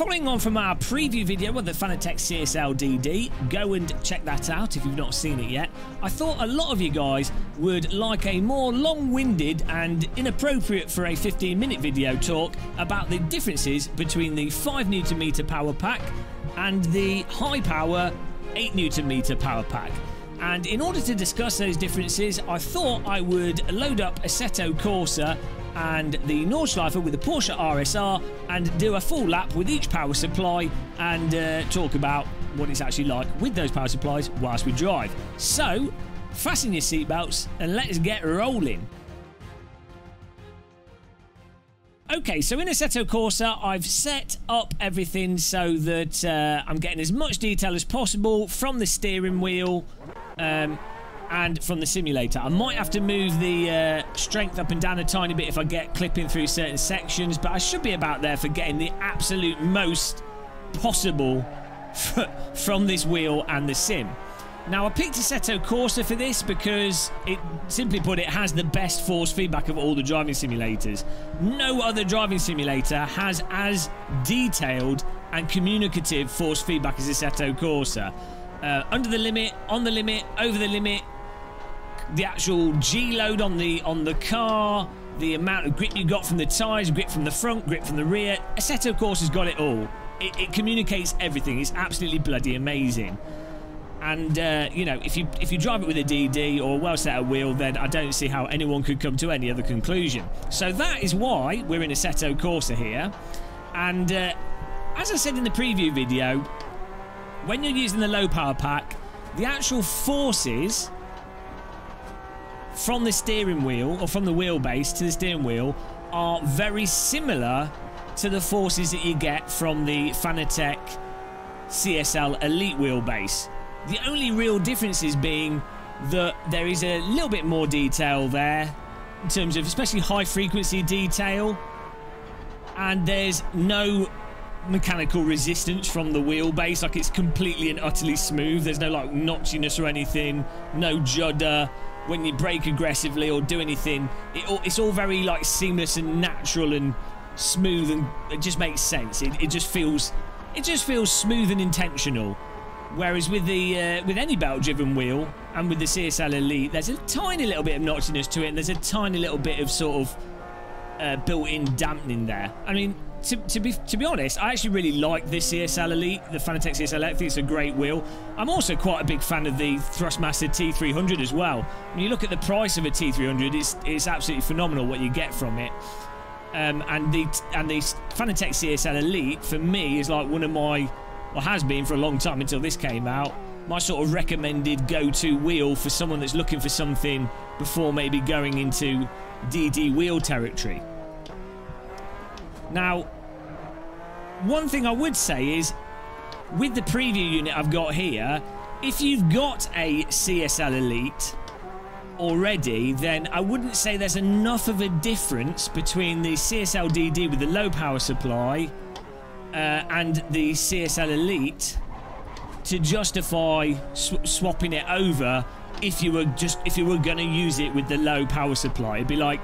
following on from our preview video of the Fanatec CSL DD, go and check that out if you've not seen it yet. I thought a lot of you guys would like a more long-winded and inappropriate for a 15-minute video talk about the differences between the 5 newton meter power pack and the high power 8 newton meter power pack. And in order to discuss those differences, I thought I would load up Assetto Corsa and the Nordschleife with the Porsche RSR and do a full lap with each power supply and uh, talk about what it's actually like with those power supplies whilst we drive. So, fasten your seatbelts and let's get rolling. Okay, so in Assetto Corsa, I've set up everything so that uh, I'm getting as much detail as possible from the steering wheel um, and from the simulator. I might have to move the uh, strength up and down a tiny bit if I get clipping through certain sections, but I should be about there for getting the absolute most possible from this wheel and the sim. Now, I picked Assetto Corsa for this because it, simply put, it has the best force feedback of all the driving simulators. No other driving simulator has as detailed and communicative force feedback as the Assetto Corsa. Uh, under the limit, on the limit, over the limit, the actual G load on the on the car, the amount of grip you got from the tyres, grip from the front, grip from the rear. Assetto Corsa has got it all. It, it communicates everything. It's absolutely bloody amazing. And uh, you know, if you if you drive it with a DD or a well set wheel, then I don't see how anyone could come to any other conclusion. So that is why we're in Assetto Corsa here. And uh, as I said in the preview video, when you're using the low power pack, the actual forces from the steering wheel or from the wheelbase to the steering wheel are very similar to the forces that you get from the Fanatec CSL Elite wheelbase. The only real differences being that there is a little bit more detail there in terms of especially high frequency detail. And there's no mechanical resistance from the wheelbase like it's completely and utterly smooth. There's no like notchiness or anything no judder when you brake aggressively or do anything it it's all very like seamless and natural and smooth and it just makes sense. It, it just feels it just feels smooth and intentional. Whereas with the uh, with any belt driven wheel and with the CSL Elite there's a tiny little bit of notchiness to it and there's a tiny little bit of sort of uh, built-in dampening there. I mean to, to, be to be honest, I actually really like this CSL Elite, the Fanatec CSL Elite. It's a great wheel. I'm also quite a big fan of the Thrustmaster T300 as well. When you look at the price of a T300, it's it's absolutely phenomenal what you get from it. Um, and the and the Fanatec CSL Elite for me is like one of my, or has been for a long time until this came out. My sort of recommended go-to wheel for someone that's looking for something before maybe going into DD wheel territory. Now, one thing I would say is, with the preview unit I've got here, if you've got a CSL Elite already, then I wouldn't say there's enough of a difference between the CSL DD with the low power supply uh, and the CSL Elite to justify sw swapping it over if you were just if you were going to use it with the low power supply. It'd be like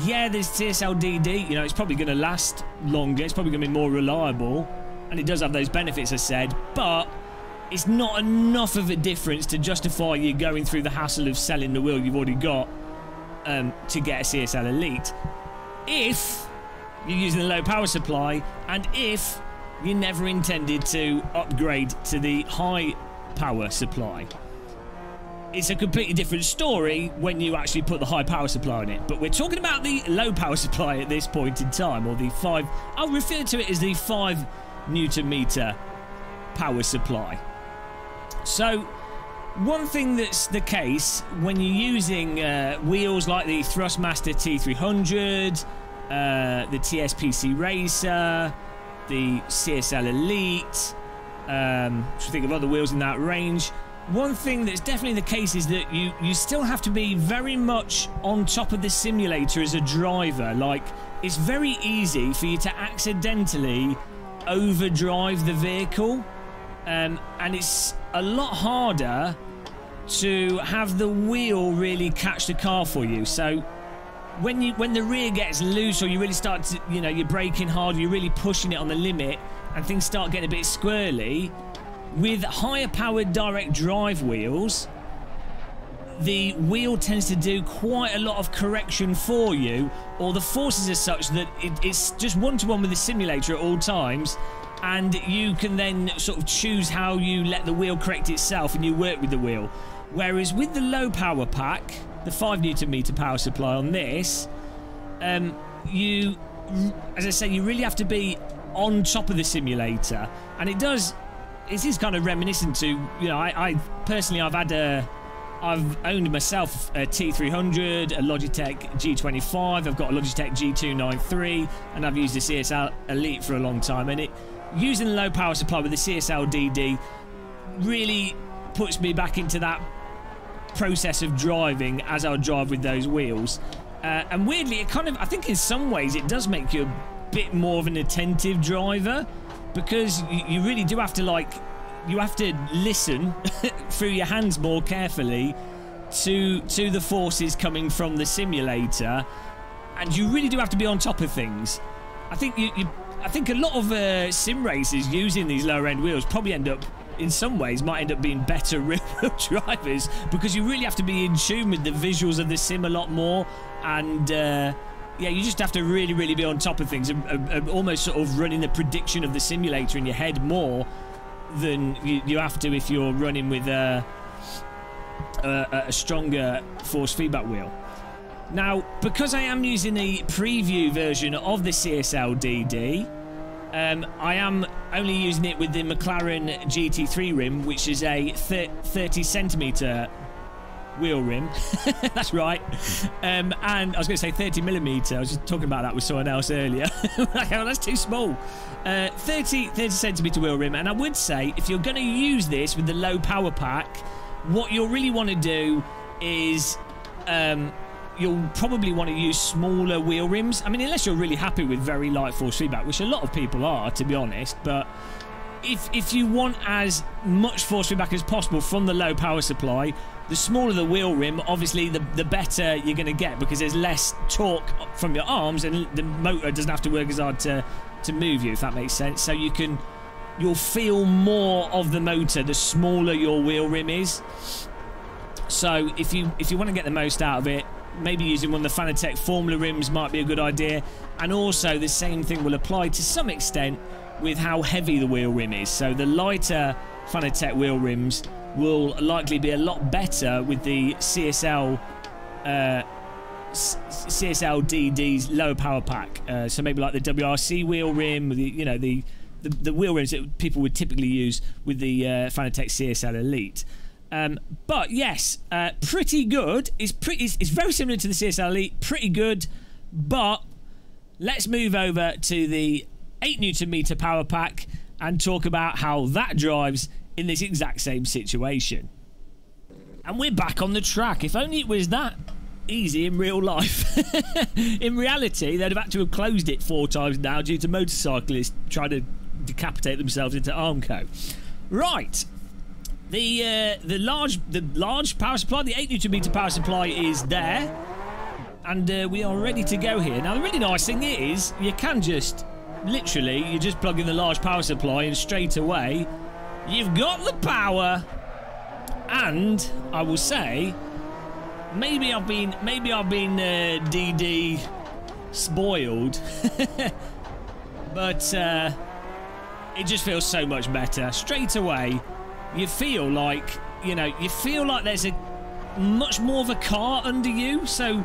yeah, there's CSL DD. You know, it's probably going to last longer. It's probably going to be more reliable. And it does have those benefits, I said. But it's not enough of a difference to justify you going through the hassle of selling the wheel you've already got um, to get a CSL Elite. If you're using a low power supply and if you never intended to upgrade to the high power supply it's a completely different story when you actually put the high power supply on it. But we're talking about the low power supply at this point in time, or the 5... I'll refer to it as the 5 newton meter power supply. So, one thing that's the case when you're using uh, wheels like the Thrustmaster T300, uh, the TSPC Racer, the CSL Elite, um, should think of other wheels in that range one thing that's definitely the case is that you you still have to be very much on top of the simulator as a driver. Like it's very easy for you to accidentally overdrive the vehicle. Um, and it's a lot harder to have the wheel really catch the car for you. So when you when the rear gets loose or you really start to you know you're braking hard you're really pushing it on the limit and things start getting a bit squirrely, with higher powered direct drive wheels, the wheel tends to do quite a lot of correction for you, or the forces are such that it, it's just one to one with the simulator at all times, and you can then sort of choose how you let the wheel correct itself and you work with the wheel. Whereas with the low power pack, the 5 newton meter power supply on this, um, you, as I say, you really have to be on top of the simulator, and it does. It is kind of reminiscent to, you know, I, I personally I've had a I've owned myself a T300, a Logitech G25, I've got a Logitech G293, and I've used the CSL Elite for a long time. And it using the low power supply with the CSL DD really puts me back into that process of driving as I drive with those wheels. Uh, and weirdly, it kind of, I think in some ways, it does make you a bit more of an attentive driver because you, really do have to like you have to listen through your hands more carefully to to the forces coming from the simulator, and you really do have to be on top of things. I think you, you I think a lot of uh, sim racers using these lower end wheels probably end up in some ways might end up being better real drivers because you really have to be in tune with the visuals of the sim a lot more and uh, yeah you just have to really really be on top of things almost sort of running the prediction of the simulator in your head more than you, you have to if you're running with a, a, a stronger force feedback wheel. Now, because I am using the preview version of the CSL DD, um, I am only using it with the McLaren GT3 rim, which is a 30 centimeter wheel rim. That's right. Um, and I was going to say 30 millimeter. I was just talking about that with someone else earlier. oh, that's too small. Uh, 30, 30 centimeter wheel rim. And I would say if you're going to use this with the low power pack, what you'll really want to do is um, you'll probably want to use smaller wheel rims. I mean, unless you're really happy with very light force feedback, which a lot of people are, to be honest. But if if you want as much force feedback as possible from the low power supply, the smaller the wheel rim, obviously the, the better you're going to get because there's less torque from your arms and the motor doesn't have to work as hard to, to move you, if that makes sense. So you can, you'll feel more of the motor the smaller your wheel rim is. So if you if you want to get the most out of it, maybe using one of the Fanatec Formula rims might be a good idea. And also the same thing will apply to some extent with how heavy the wheel rim is. So the lighter Fanatec wheel rims will likely be a lot better with the CSL uh, CSL DD's low power pack. Uh, so maybe like the WRC wheel rim, the, you know the, the, the wheel rims that people would typically use with the uh, Fanatec CSL Elite. Um, but yes, uh, pretty good. It's pretty. It's, it's very similar to the CSL Elite. Pretty good, but let's move over to the 8 newton meter power pack and talk about how that drives in this exact same situation. And we're back on the track. If only it was that easy in real life. in reality, they'd have had to have closed it four times now due to motorcyclists trying to decapitate themselves into Armco. Right. The uh, the large the large power supply, the 8 newton meter power supply is there. And uh, we are ready to go here. Now, the really nice thing is, you can just, literally, you just plug in the large power supply and straight away You've got the power, and I will say, maybe I've been, maybe I've been uh, DD spoiled, but uh, it just feels so much better. Straight away. You feel like, you know, you feel like there's a much more of a car under you, so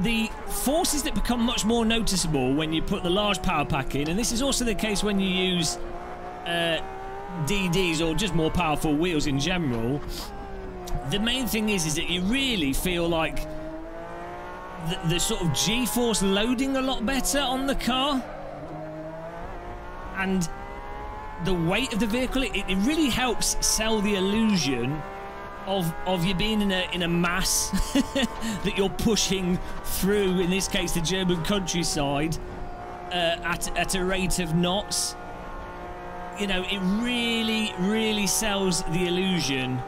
the forces that become much more noticeable when you put the large power pack in, and this is also the case when you use uh, DDs or just more powerful wheels in general, the main thing is is that you really feel like the, the sort of G-force loading a lot better on the car, and the weight of the vehicle. It, it really helps sell the illusion of of you being in a in a mass that you're pushing through. In this case, the German countryside uh, at at a rate of knots you know, it really, really sells the illusion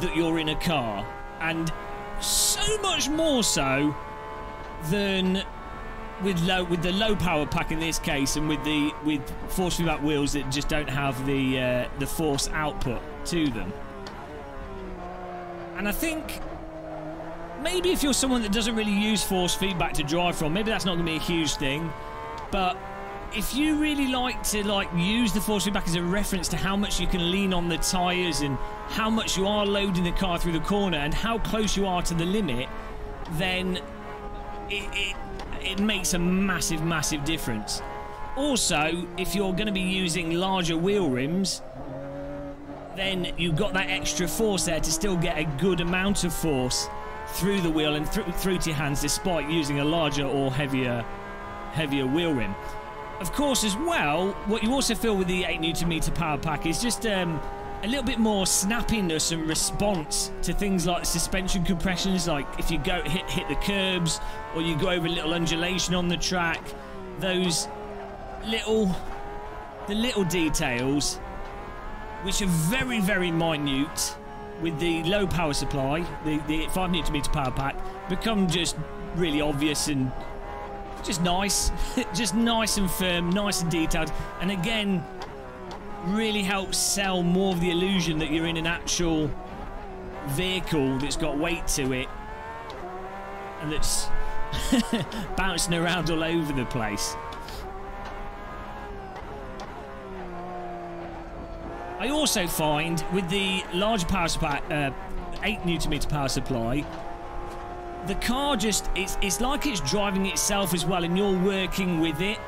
that you're in a car. And so much more so than with low with the low power pack in this case, and with the with force feedback wheels that just don't have the uh, the force output to them. And I think maybe if you're someone that doesn't really use force feedback to drive from, maybe that's not going to be a huge thing. But if you really like to like use the force feedback as a reference to how much you can lean on the tires and how much you are loading the car through the corner and how close you are to the limit, then it, it, it makes a massive, massive difference. Also, if you're going to be using larger wheel rims, then you've got that extra force there to still get a good amount of force through the wheel and th through to your hands despite using a larger or heavier heavier wheel rim. Of course, as well, what you also feel with the 8 newton meter power pack is just um, a little bit more snappiness and response to things like suspension compressions, like if you go hit hit the curbs or you go over a little undulation on the track. Those little the little details, which are very very minute, with the low power supply, the, the 5 newton meter power pack, become just really obvious and just nice. just nice and firm, nice and detailed. And again, really helps sell more of the illusion that you're in an actual vehicle that's got weight to it and that's bouncing around all over the place. I also find with the large power supply, uh, 8 newton meter power supply, the car just, it's, it's like it's driving itself as well and you're working with it.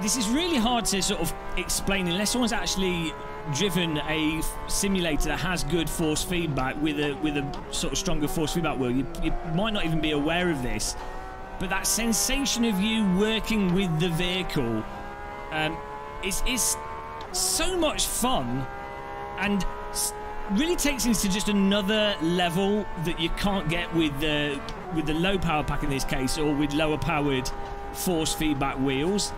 This is really hard to sort of explain unless someone's actually driven a simulator that has good force feedback with a with a sort of stronger force feedback wheel. You, you might not even be aware of this, but that sensation of you working with the vehicle um, is is so much fun and really takes into just another level that you can't get with the with the low power pack in this case or with lower powered force feedback wheels.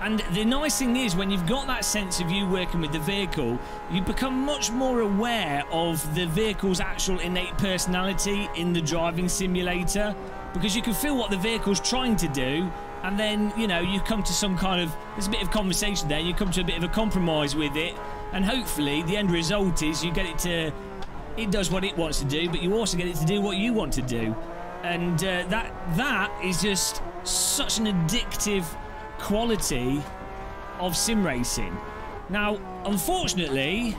And the nice thing is, when you've got that sense of you working with the vehicle, you become much more aware of the vehicle's actual innate personality in the driving simulator because you can feel what the vehicle's trying to do. And then, you know, you come to some kind of, there's a bit of conversation there, you come to a bit of a compromise with it. And hopefully, the end result is you get it to, it does what it wants to do, but you also get it to do what you want to do. And uh, that that is just such an addictive quality of sim racing. Now, unfortunately,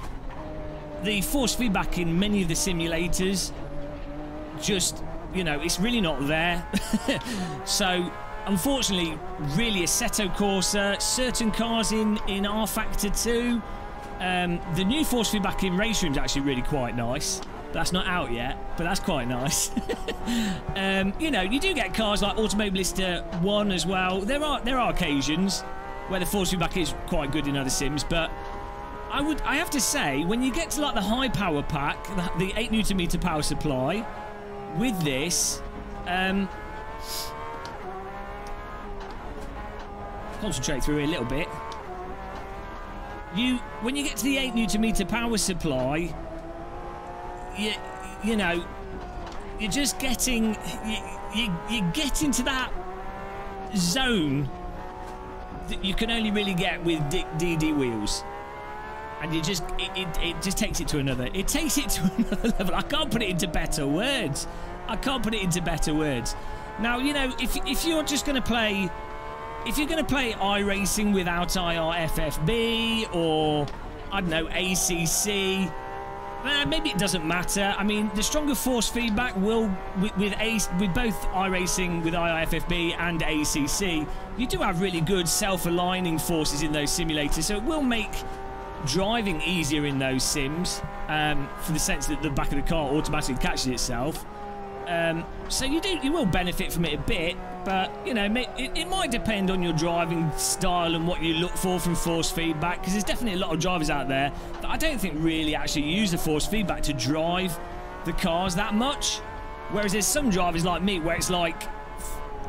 the force feedback in many of the simulators just, you know, it's really not there. so, unfortunately, really a Assetto Corsa, certain cars in, in rFactor 2, um, the new force feedback in Race Room is actually really quite nice. That's not out yet, but that's quite nice. um, you know, you do get cars like Automobilista 1 as well. There are there are occasions where the force feedback is quite good in other sims, but I would I have to say when you get to like the high power pack, the, the 8 newton meter power supply, with this, um, concentrate through a little bit. You when you get to the 8 newton meter power supply, you, you know, you're just getting, you, you, you get into that zone that you can only really get with DD wheels. And you just, it, it, it just takes it to another, it takes it to another level. I can't put it into better words. I can't put it into better words. Now, you know, if, if you're just going to play, if you're going to play iRacing without IRFFB or, I don't know, ACC, uh, maybe it doesn't matter. I mean, the stronger force feedback will, with, with, A, with both iRacing, with IRFFB and ACC, you do have really good self-aligning forces in those simulators, so it will make driving easier in those sims, um, for the sense that the back of the car automatically catches itself. Um, so you do you will benefit from it a bit, but you know it, it, might depend on your driving style and what you look for from force feedback. Because there's definitely a lot of drivers out there that I don't think really actually use the force feedback to drive the cars that much. Whereas there's some drivers like me where it's like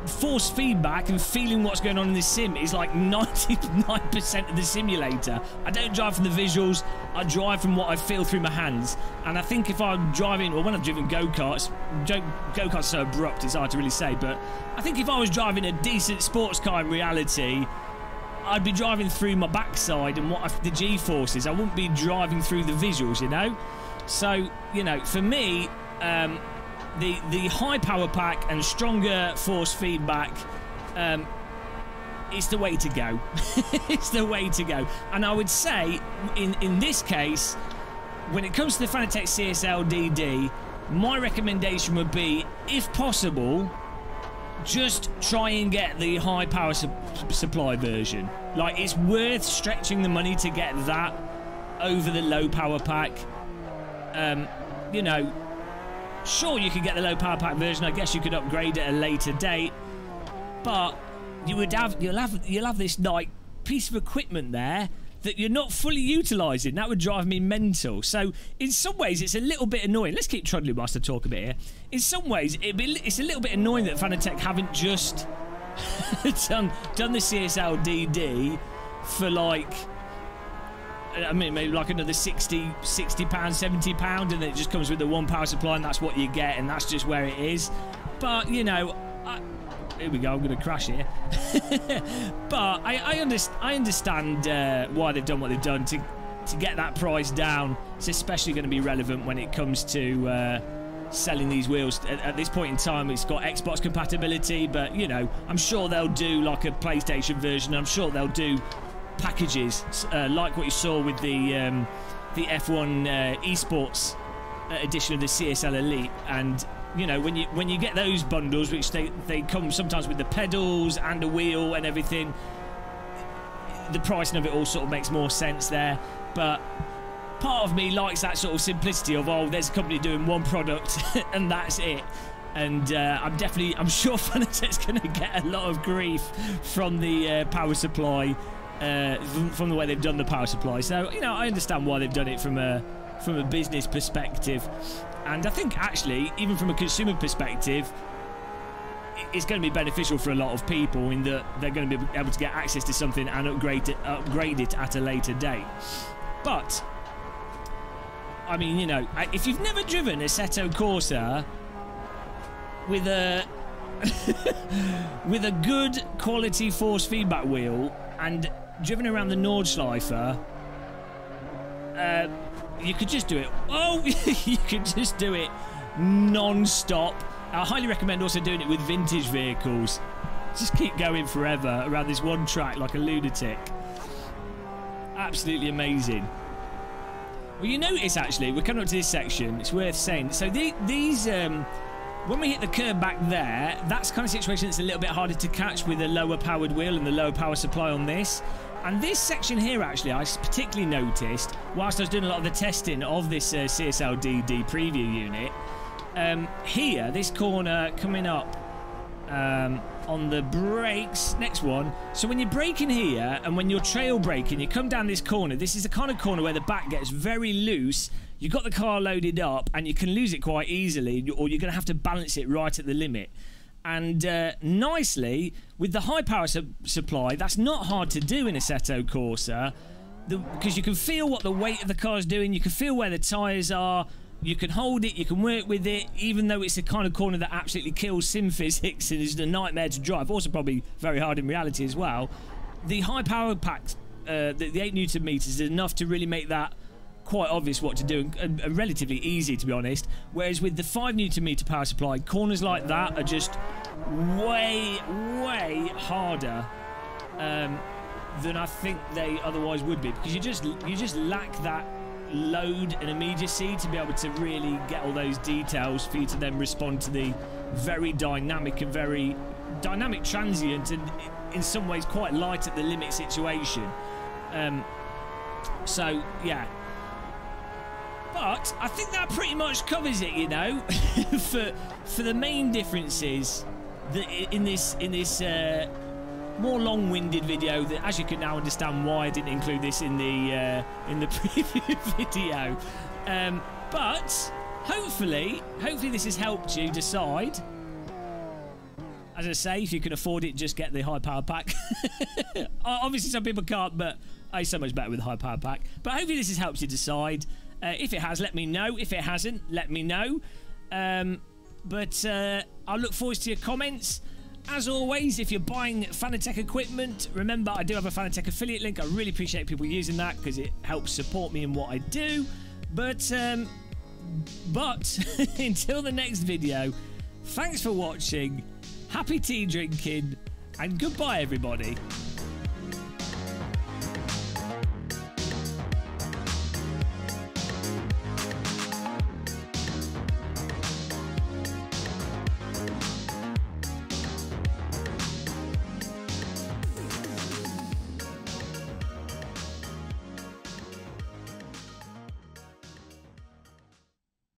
force feedback and feeling what's going on in the sim is like 99% of the simulator. I don't drive from the visuals, I drive from what I feel through my hands. And I think if I'm driving, or when I've driven go karts, go karts so abrupt it's hard to really say, but I think if I was driving a decent sports car in reality, I'd be driving through my backside and what the G forces. I wouldn't be driving through the visuals, you know? So, you know, for me, um, the the high power pack and stronger force feedback um, is the way to go. it's the way to go. And I would say, in in this case, when it comes to the Fanatec CSL DD, my recommendation would be, if possible, just try and get the high power su supply version. Like, it's worth stretching the money to get that over the low power pack. Um, you know, Sure, you could get the low power pack version. I guess you could upgrade at a later date, but you would have you'll have you'll have this like piece of equipment there that you're not fully utilising. That would drive me mental. So in some ways, it's a little bit annoying. Let's keep trundling whilst I talk a bit here. In some ways, it's a little bit annoying that Fanatec haven't just done done the CSL DD for like I mean, maybe like another 60, 60 pounds, 70 pound, and it just comes with the one power supply, and that's what you get, and that's just where it is. But you know, I, here we go. I'm going to crash here. but I, I, I understand uh, why they've done what they've done to to get that price down. It's especially going to be relevant when it comes to. Uh, selling these wheels at, at, this point in time it's got xbox compatibility but you know i'm sure they'll do like a playstation version i'm sure they'll do packages, uh, like what you saw with the um, the F1 uh, esports uh, edition of the CSL Elite, and you know when you when you get those bundles, which they they come sometimes with the pedals and a wheel and everything, the pricing of it all sort of makes more sense there. But part of me likes that sort of simplicity of oh, there's a company doing one product and that's it. And uh, I'm definitely, I'm sure Fanatec's going to get a lot of grief from the uh, power supply uh, from the way they've done the power supply. So you know, I understand why they've done it from a from a business perspective, and I think actually, even from a consumer perspective, it's going to be beneficial for a lot of people in that they're going to be able to get access to something and upgrade it, upgrade it at a later date. But I mean, you know, if you've never driven Assetto Corsa with a with a good quality force feedback wheel and driven around the Nordschleife, uh, you could just do it. Oh, you could just do it non-stop. I highly recommend also doing it with vintage vehicles. Just keep going forever around this one track like a lunatic. Absolutely amazing. Well, you notice actually, we're coming up to this section. It's worth saying. So the, these, um, when we hit the curb back there, that's kind of a situation that's a little bit harder to catch with a lower powered wheel and the lower power supply on this. And this section here, actually, I particularly noticed whilst I was doing a lot of the testing of this uh, CSL DD preview unit. Um, here, this corner coming up um, on the brakes, next one. So when you're braking here and when you're trail braking, you come down this corner. This is the kind of corner where the back gets very loose. You've got the car loaded up and you can lose it quite easily, or you're going to have to balance it right at the limit and uh, nicely with the high power su supply that's not hard to do in Assetto Corsa. Because you can feel what the weight of the car is doing you can feel where the tyres are you can hold it you can work with it even though it's a kind of corner that absolutely kills sim physics and is a nightmare to drive. Also probably very hard in reality as well. The high power pack uh, the, the 8 newton meters is enough to really make that quite obvious what to do and, and, relatively easy to be honest. Whereas with the 5 newton meter power supply, corners like that are just way, way harder um, than I think they otherwise would be because you just you just lack that load and immediacy to be able to really get all those details for you to then respond to the very dynamic and very dynamic transient and in some ways quite light at the limit situation. Um, so yeah, but I think that pretty much covers it, you know, for for the main differences in this in this uh, more long-winded video. That as you can now understand why I didn't include this in the uh, in the preview video. Um, but hopefully, hopefully this has helped you decide As I say, if you can afford it, just get the high power pack. Obviously, some people can't, but it's so much better with the high power pack. But hopefully, this has helped you decide. Uh, if it has, let me know. If it hasn't, let me know. Um, but uh, I look forward to your comments. As always, if you're buying Fanatec equipment, remember I do have a Fanatec affiliate link. I really appreciate people using that because it helps support me in what I do. But, um, but until the next video, thanks for watching, happy tea drinking, and goodbye, everybody.